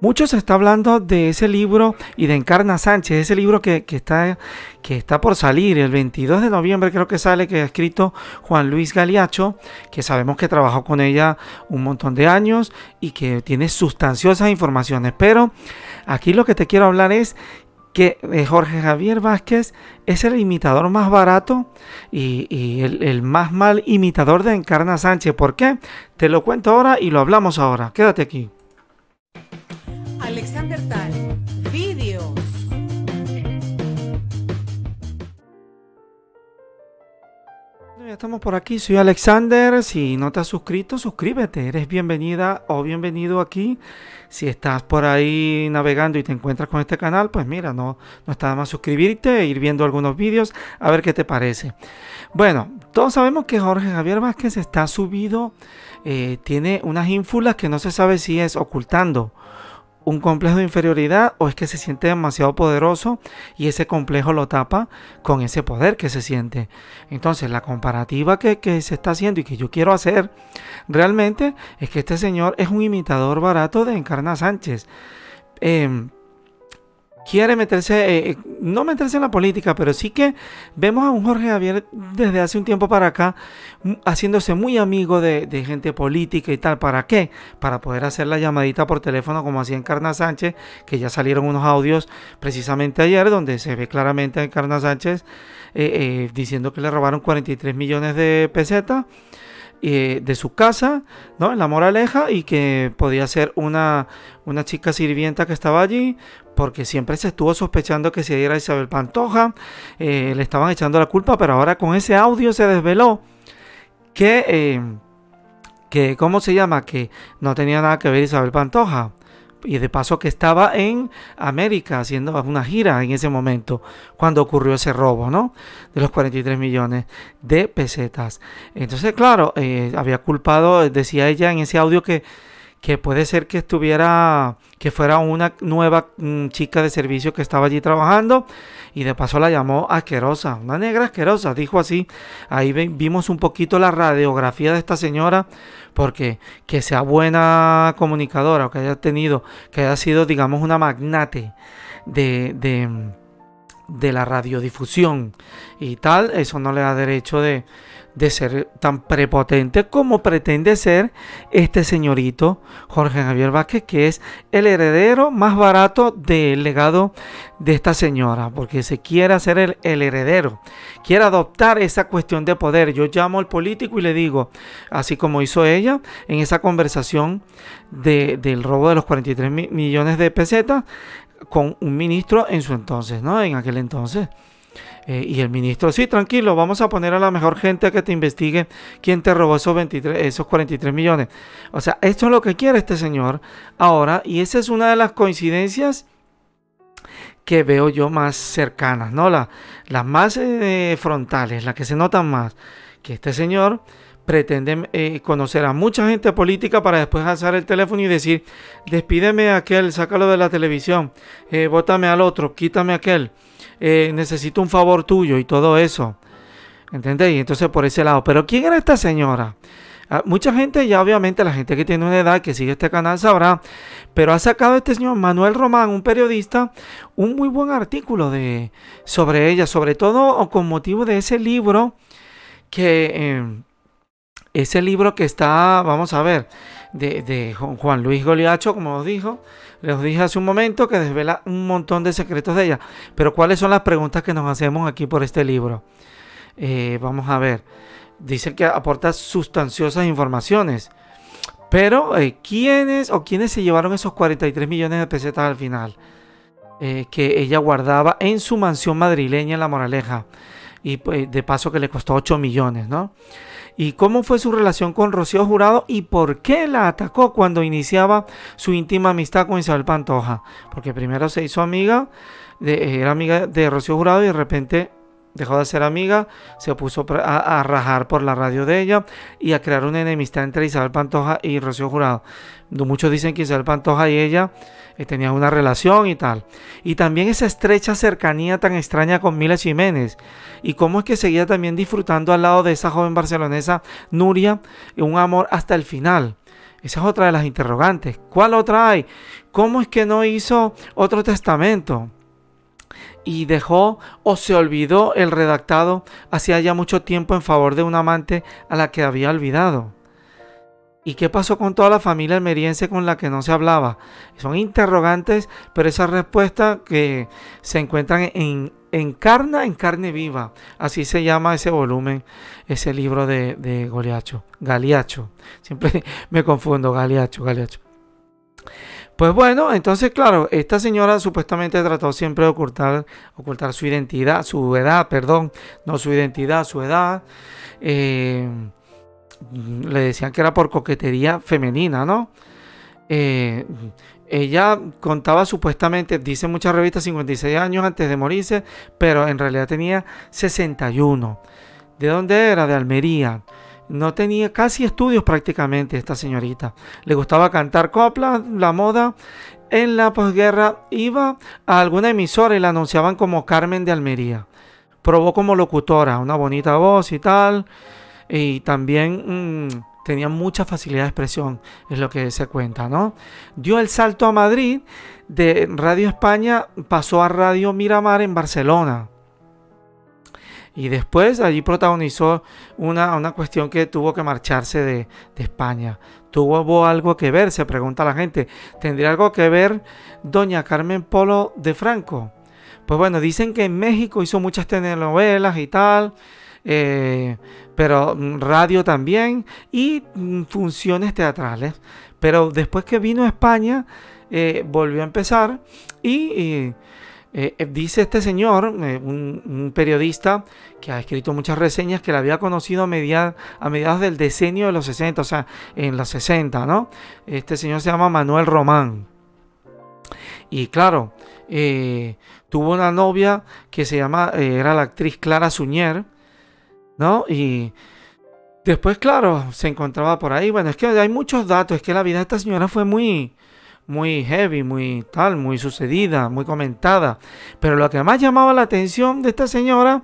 Mucho se está hablando de ese libro y de Encarna Sánchez, ese libro que, está, que está por salir el 22 de noviembre, creo que sale, que ha escrito Juan Luis Galiacho, que sabemos que trabajó con ella un montón de años y que tiene sustanciosas informaciones. Pero aquí lo que te quiero hablar es que eh, Jorge Javier Vázquez es el imitador más barato y, el, el, más mal imitador de Encarna Sánchez. ¿Por qué? Te lo cuento ahora y lo hablamos ahora. Quédate aquí. Alexander Tal, vídeos. Estamos por aquí, soy Alexander. Si no te has suscrito, suscríbete. Eres bienvenida o bienvenido aquí. Si estás por ahí navegando y te encuentras con este canal, pues mira, no, no está más suscribirte e ir viendo algunos vídeos a ver qué te parece. Bueno, todos sabemos que Jorge Javier Vázquez está subido, eh, tiene unas ínfulas que no se sabe si es ocultando un complejo de inferioridad o es que se siente demasiado poderoso y ese complejo lo tapa con ese poder que se siente. Entonces la comparativa que, se está haciendo y que yo quiero hacer realmente es que este señor es un imitador barato de Encarna Sánchez. Em, quiere meterse, eh, eh, no meterse en la política, pero sí que vemos a un Jorge Javier desde hace un tiempo para acá haciéndose muy amigo de, gente política y tal. ¿Para qué? Para poder hacer la llamadita por teléfono como hacía Encarna Sánchez, que ya salieron unos audios precisamente ayer donde se ve claramente a Encarna Sánchez eh, diciendo que le robaron 43 millones de pesetas. de su casa, ¿no? En la moraleja y que podía ser una, una chica sirvienta que estaba allí, porque siempre se estuvo sospechando que si era Isabel Pantoja, eh, le estaban echando la culpa, pero ahora con ese audio se desveló que, eh, que, ¿cómo se llama? Que no tenía nada que ver Isabel Pantoja. Y de paso que estaba en América haciendo una gira en ese momento, cuando ocurrió ese robo, ¿no? De los 43 millones de pesetas. Entonces, claro, eh, había culpado, decía ella en ese audio que que puede ser que estuviera, que fuera una nueva mm, chica de servicio que estaba allí trabajando y de paso la llamó asquerosa, una negra asquerosa, dijo así. Ahí vimos un poquito la radiografía de esta señora, porque que sea buena comunicadora o que haya tenido, que haya sido, digamos, una magnate de, de, de la radiodifusión y tal, eso no le da derecho de de ser tan prepotente como pretende ser este señorito Jorge Javier Vázquez, que es el heredero más barato del legado de esta señora, porque se quiere hacer el, heredero, quiere adoptar esa cuestión de poder. Yo llamo al político y le digo, así como hizo ella en esa conversación del robo de los 43 millones de pesetas con un ministro en su entonces, ¿no? En aquel entonces. Eh, y el ministro, sí, tranquilo, vamos a poner a la mejor gente a que te investigue quién te robó esos, 23, esos 43 millones. O sea, esto es lo que quiere este señor ahora y esa es una de las coincidencias que veo yo más cercanas, ¿no? La, las más eh, frontales, las que se notan más. Que este señor pretende eh, conocer a mucha gente política para después alzar el teléfono y decir, despídeme a aquel, sácalo de la televisión, bótame al otro, quítame a aquel. Eh, necesito un favor tuyo y todo eso. ¿Entendéis? Entonces por ese lado. Pero ¿quién era esta señora? Ah, mucha gente, ya obviamente la gente que tiene una edad que sigue este canal sabrá, pero ha sacado este señor Manuel Román, un periodista, un muy buen artículo de, sobre ella, sobre todo con motivo de ese libro que, eh, ese libro que está, vamos a ver, de, Juan Luis Goliacho, como os dijo, les dije hace un momento que desvela un montón de secretos de ella. Pero ¿cuáles son las preguntas que nos hacemos aquí por este libro? Eh, vamos a ver. Dice que aporta sustanciosas informaciones. Pero, eh, ¿quiénes o quiénes se llevaron esos 43 millones de pesetas al final? Eh, que ella guardaba en su mansión madrileña en La Moraleja. Y pues, de paso que le costó 8 millones, ¿no? Y cómo fue su relación con Rocío Jurado y por qué la atacó cuando iniciaba su íntima amistad con Isabel Pantoja. Porque primero se hizo amiga, de, era amiga de Rocío Jurado y de repente dejó de ser amiga, se puso a, rajar por la radio de ella y a crear una enemistad entre Isabel Pantoja y Rocío Jurado. Muchos dicen que Isabel Pantoja y ella eh, tenían una relación y tal. Y también esa estrecha cercanía tan extraña con Mila Jiménez. Y cómo es que seguía también disfrutando al lado de esa joven barcelonesa Nuria un amor hasta el final. Esa es otra de las interrogantes. ¿Cuál otra hay? ¿Cómo es que no hizo otro testamento? Y dejó o se olvidó el redactado hacía ya mucho tiempo en favor de un amante a la que había olvidado. ¿Y qué pasó con toda la familia almeriense con la que no se hablaba? Son interrogantes, pero esa respuesta que se encuentran en Encarna en carne viva. Así se llama ese volumen, ese libro de, de Goliacho. Galiacho. Siempre me confundo, Galiacho, Galiacho. Pues bueno, entonces claro, esta señora supuestamente trató siempre de ocultar, ocultar su identidad, su edad, perdón, no su identidad, su edad. Eh, le decían que era por coquetería femenina, ¿no? Eh, ella contaba supuestamente, dice muchas revistas, 56 años antes de morirse, pero en realidad tenía 61. ¿De dónde era? De Almería. No tenía casi estudios prácticamente esta señorita. Le gustaba cantar copla, la moda. En la posguerra iba a alguna emisora y la anunciaban como Carmen de Almería. Probó como locutora, una bonita voz y tal y también mm, tenía mucha facilidad de expresión, es lo que se cuenta, ¿no? Dio el salto a Madrid, de Radio España pasó a Radio Miramar en Barcelona. Y después allí protagonizó una, una cuestión que tuvo que marcharse de, España. ¿Tuvo algo que ver? Se pregunta la gente. ¿Tendría algo que ver doña Carmen Polo de Franco? Pues bueno, dicen que en México hizo muchas telenovelas y tal. Eh, pero mm, radio también y mm, funciones teatrales. Pero después que vino a España, eh, volvió a empezar y eh, dice este señor, un, periodista que ha escrito muchas reseñas, que la había conocido a mediados del decenio de los 60, o sea, en los 60, ¿no? Este señor se llama Manuel Román. Y claro, tuvo una novia que se llama, era la actriz Clara Suñer, ¿no? Y después, claro, se encontraba por ahí. Bueno, es que hay muchos datos, es que la vida de esta señora fue muy, muy heavy, muy tal, muy sucedida, muy comentada. Pero lo que más llamaba la atención de esta señora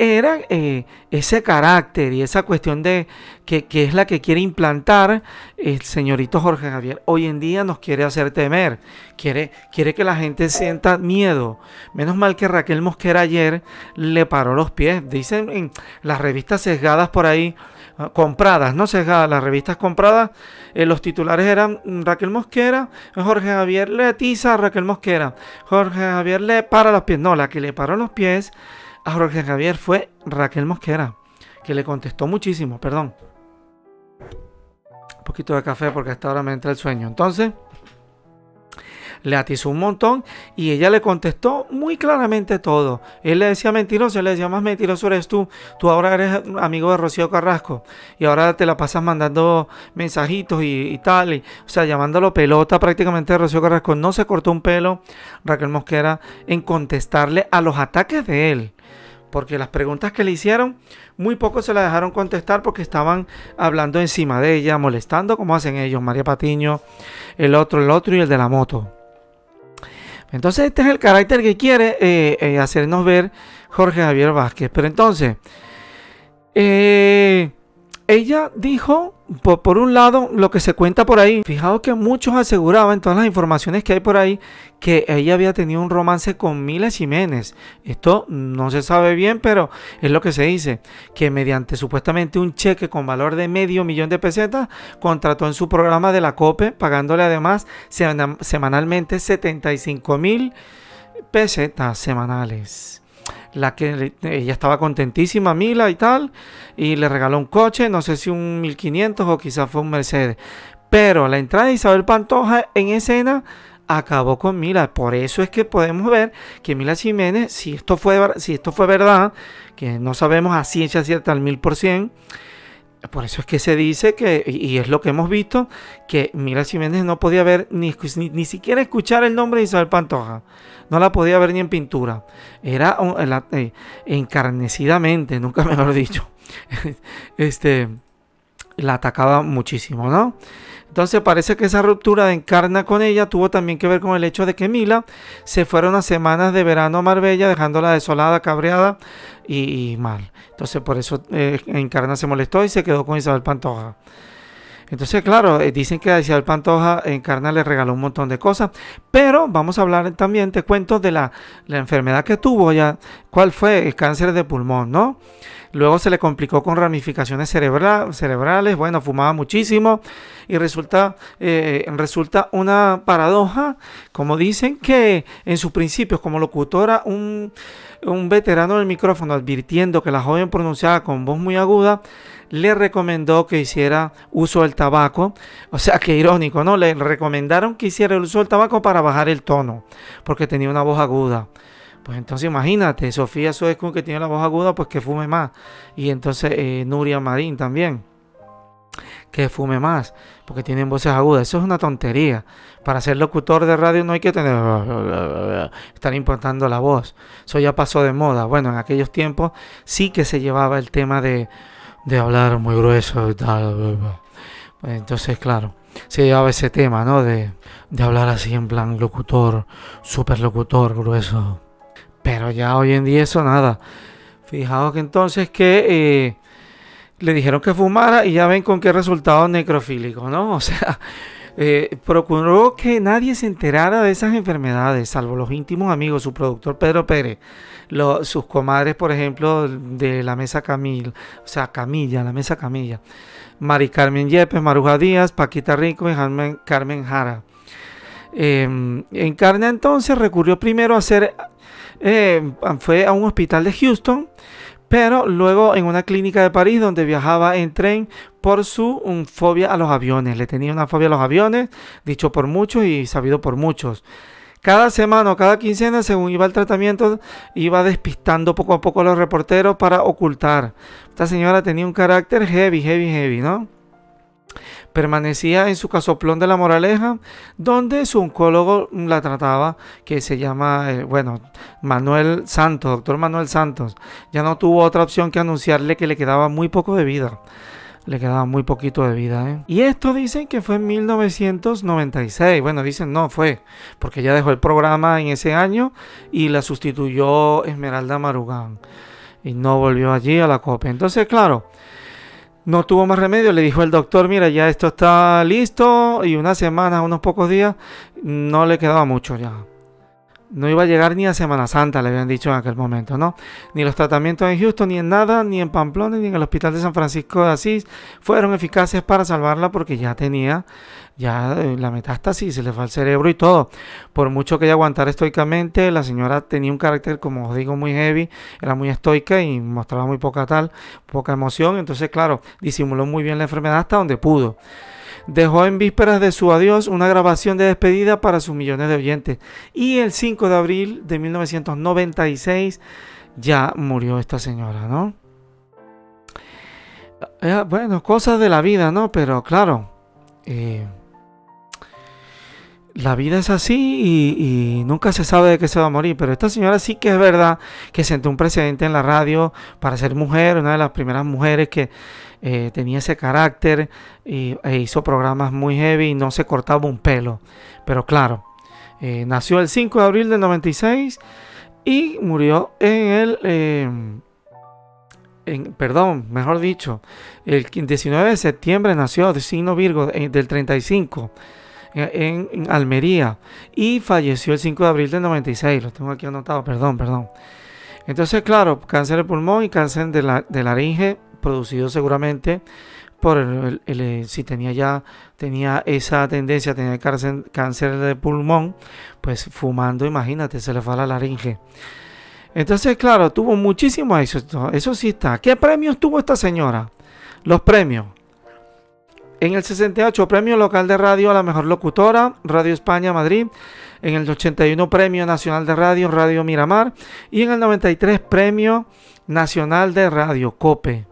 era eh, ese carácter y esa cuestión de que, es la que quiere implantar el señorito Jorge Javier. Hoy en día nos quiere hacer temer, quiere, quiere que la gente sienta miedo. Menos mal que Raquel Mosquera ayer le paró los pies. Dicen en las revistas sesgadas por ahí, ah, compradas, no sesgadas, las revistas compradas, eh, los titulares eran Raquel Mosquera, Jorge Javier le atiza a Raquel Mosquera, Jorge Javier le para los pies. No, la que le paró los pies a Jorge Javier fue Raquel Mosquera, que le contestó muchísimo, perdón. Un poquito de café porque hasta ahora me entra el sueño. Entonces, le atizó un montón y ella le contestó muy claramente todo. Él le decía mentiroso, le decía más mentiroso eres tú. Tú ahora eres amigo de Rocío Carrasco y ahora te la pasas mandando mensajitos y, tal. Y, o sea, llamándolo pelota prácticamente de Rocío Carrasco. No se cortó un pelo Raquel Mosquera en contestarle a los ataques de él porque las preguntas que le hicieron, muy poco se la dejaron contestar porque estaban hablando encima de ella, molestando como hacen ellos, María Patiño, el otro, el otro y el de la moto. Entonces este es el carácter que quiere eh, eh, hacernos ver Jorge Javier Vázquez. Pero entonces, eh, ella dijo, por, un lado, lo que se cuenta por ahí. Fijaos que muchos aseguraban todas las informaciones que hay por ahí que ella había tenido un romance con Mila Jiménez. Esto no se sabe bien, pero es lo que se dice. Que mediante supuestamente un cheque con valor de medio millón de pesetas, contrató en su programa de la COPE, pagándole además semanalmente 75 mil pesetas semanales la que ella estaba contentísima, Mila y tal, y le regaló un coche, no sé si un 1500 o quizás fue un Mercedes. Pero la entrada de Isabel Pantoja en escena acabó con Mila. Por eso es que podemos ver que Mila Jiménez, si esto fue, si esto fue verdad, que no sabemos a ciencia cierta al mil por cien, por eso es que se dice que, y es lo que hemos visto, que Mila Jiménez no podía ver ni, ni, siquiera escuchar el nombre de Isabel Pantoja. No la podía ver ni en pintura. Era eh, encarnecidamente, nunca mejor dicho. este, la atacaba muchísimo, ¿no? Entonces parece que esa ruptura de Encarna con ella tuvo también que ver con el hecho de que Mila se fueron unas semanas de verano a Marbella dejándola desolada, cabreada y, mal. Entonces por eso eh, Encarna se molestó y se quedó con Isabel Pantoja. Entonces, claro, eh, dicen que a Isabel Pantoja Encarna le regaló un montón de cosas, pero vamos a hablar también, te cuento, de la, la enfermedad que tuvo ya, cuál fue el cáncer de pulmón, ¿no? Luego se le complicó con ramificaciones cerebrales, bueno, fumaba muchísimo y resulta, eh, resulta una paradoja, como dicen, que en sus principios como locutora, un, un veterano del micrófono advirtiendo que la joven pronunciaba con voz muy aguda, le recomendó que hiciera uso del tabaco. O sea, que irónico, ¿no? Le recomendaron que hiciera el uso del tabaco para bajar el tono, porque tenía una voz aguda. Pues entonces imagínate, Sofía Soescun que tiene la voz aguda, pues que fume más. Y entonces eh, Nuria Marín también, que fume más, porque tienen voces agudas. Eso es una tontería. Para ser locutor de radio no hay que tener estar importando la voz. Eso ya pasó de moda. Bueno, en aquellos tiempos sí que se llevaba el tema de, de hablar muy grueso y tal. Pues entonces, claro, se llevaba ese tema, ¿no? De, de hablar así en plan locutor, super locutor, grueso. Pero ya hoy en día eso nada. Fijaos que entonces que eh, le dijeron que fumara y ya ven con qué resultado necrofílico, ¿no? O sea, eh, procuró que nadie se enterara de esas enfermedades, salvo los íntimos amigos, su productor Pedro Pérez, sus comadres, por ejemplo, de la mesa Camil, o sea, Camilla, la mesa Camilla, Mari Carmen Yepes, Maruja Díaz, Paquita Rico y Carmen Jara. Eh, Encarna entonces recurrió primero a hacer eh, fue a un hospital de Houston, pero luego en una clínica de París donde viajaba en tren por su fobia a los aviones. Le tenía una fobia a los aviones, dicho por muchos y sabido por muchos. Cada semana o cada quincena, según iba el tratamiento, iba despistando poco a poco a los reporteros para ocultar. Esta señora tenía un carácter heavy, heavy, heavy, ¿no? Permanecía en su casoplón de la Moraleja, donde su oncólogo la trataba, que se llama, eh, bueno, Manuel Santos, doctor Manuel Santos. Ya no tuvo otra opción que anunciarle que le quedaba muy poco de vida. Le quedaba muy poquito de vida. ¿eh? Y esto dicen que fue en 1996. Bueno, dicen no, fue, porque ya dejó el programa en ese año y la sustituyó Esmeralda Marugán. Y no volvió allí a la COPE. Entonces, claro, no tuvo más remedio, le dijo el doctor, mira, ya esto está listo y una semana, unos pocos días, no le quedaba mucho ya. No iba a llegar ni a Semana Santa, le habían dicho en aquel momento, ¿no? Ni los tratamientos en Houston, ni en nada, ni en Pamplona, ni en el hospital de San Francisco de Asís fueron eficaces para salvarla porque ya tenía ya eh, la metástasis, se le fue al cerebro y todo. Por mucho que ella aguantara estoicamente, la señora tenía un carácter, como os digo, muy heavy, era muy estoica y mostraba muy poca tal, poca emoción. Entonces, claro, disimuló muy bien la enfermedad hasta donde pudo. Dejó en vísperas de su adiós una grabación de despedida para sus millones de oyentes. Y el 5 de abril de 1996 ya murió esta señora, ¿no? Eh, bueno, cosas de la vida, ¿no? Pero claro, eh, la vida es así y, nunca se sabe de qué se va a morir. Pero esta señora sí que es verdad que sentó un precedente en la radio para ser mujer, una de las primeras mujeres que eh, tenía ese carácter y, e hizo programas muy heavy y no se cortaba un pelo. Pero claro, eh, nació el 5 de abril del 96 y murió en el... Em, en, perdón, mejor dicho, el 19 de septiembre nació de signo Virgo eh, del 35 en, Almería y falleció el 5 de abril del 96. Lo tengo aquí anotado, perdón, perdón. Entonces, claro, cáncer de pulmón y cáncer de, la, de laringe, producido seguramente por el, eh, si tenía ya tenía esa tendencia a tener cáncer, cáncer de pulmón, pues fumando, imagínate, se le fue a la laringe. Entonces, claro, tuvo muchísimo éxito. Eso sí está. ¿Qué premios tuvo esta señora? Los premios. En el 68, Premio Local de Radio a la Mejor Locutora, Radio España Madrid. En el 81, Premio Nacional de Radio, Radio Miramar. Y en el 93, Premio Nacional de Radio, COPE.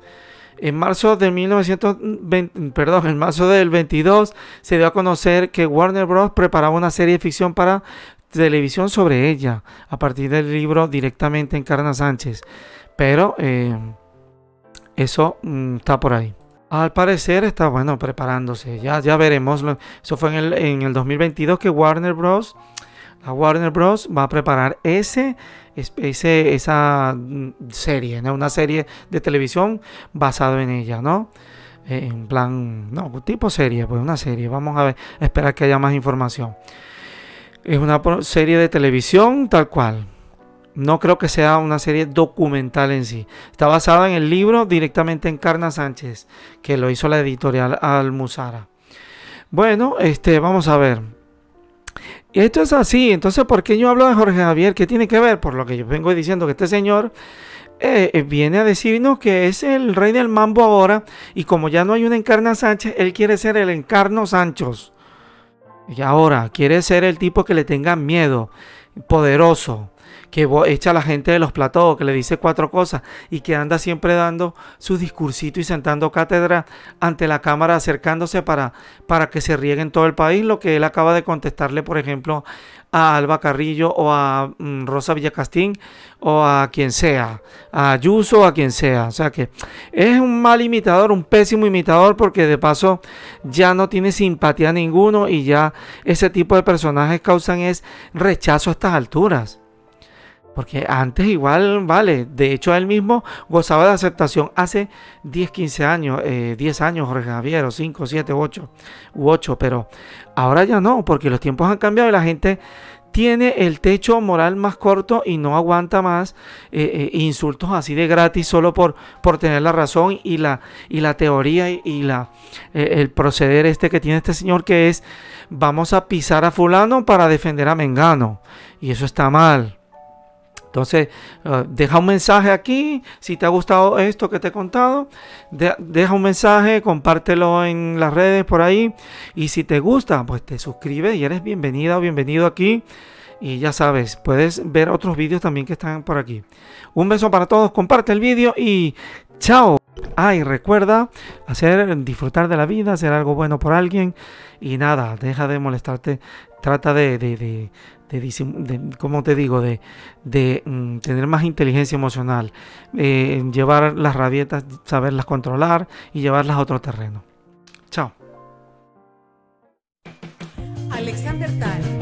En marzo de 1920, perdón, en marzo del 22 se dio a conocer que Warner Bros. preparaba una serie de ficción para televisión sobre ella, a partir del libro directamente en Carna Sánchez. Pero eh, eso mm, está por ahí. Al parecer está, bueno, preparándose. Ya, ya veremos. Eso fue en el, en el 2022 que Warner Bros. La Warner Bros. va a preparar ese, ese esa mm, serie, ¿no? una serie de televisión basado en ella, ¿no? eh, en plan, no, tipo serie, pues una serie. Vamos a ver, esperar que haya más información. Es una serie de televisión tal cual. No creo que sea una serie documental en sí. Está basada en el libro directamente en Carna Sánchez, que lo hizo la editorial Almuzara. Bueno, este, vamos a ver. Esto es así, entonces, ¿por qué yo hablo de Jorge Javier? ¿Qué tiene que ver? Por lo que yo vengo diciendo que este señor eh, eh, viene a decirnos que es el rey del mambo ahora y como ya no hay un Encarna Sánchez, él quiere ser el Encarno Sanchos. Y ahora quiere ser el tipo que le tenga miedo, poderoso, que echa a la gente de los platós, que le dice cuatro cosas y que anda siempre dando su discursito y sentando cátedra ante la cámara, acercándose para, para que se riegue en todo el país, lo que él acaba de contestarle, por ejemplo, a Alba Carrillo o a mm, Rosa Villacastín o a quien sea, a Ayuso o a quien sea. O sea que es un mal imitador, un pésimo imitador porque de paso ya no tiene simpatía ninguno y ya ese tipo de personajes causan es rechazo a estas alturas. Porque antes igual, vale, de hecho él mismo gozaba de aceptación hace 10, 15 años, 10 eh, años Jorge Javier, o 5, 7, 8 u 8, pero ahora ya no, porque los tiempos han cambiado y la gente tiene el techo moral más corto y no aguanta más eh, eh, insultos así de gratis solo por, por tener la razón y la, y la teoría y, la, el proceder este que tiene este señor que es vamos a pisar a fulano para defender a Mengano y eso está mal. Entonces, ah, deja un mensaje aquí. Si te ha gustado esto que te he contado, deja un mensaje, compártelo en las redes por ahí. Y si te gusta, pues te suscribes y eres bienvenida o bienvenido aquí. Y ya sabes, puedes ver otros vídeos también que están por aquí. Un beso para todos, comparte el vídeo y chao. Ah, y recuerda hacer, disfrutar de la vida, hacer algo bueno por alguien. Y nada, deja de molestarte. Trata de, de de, como te digo, de, de mm, tener más inteligencia emocional, eh, llevar las rabietas, saberlas controlar y llevarlas a otro terreno. Chao. Alexander Tal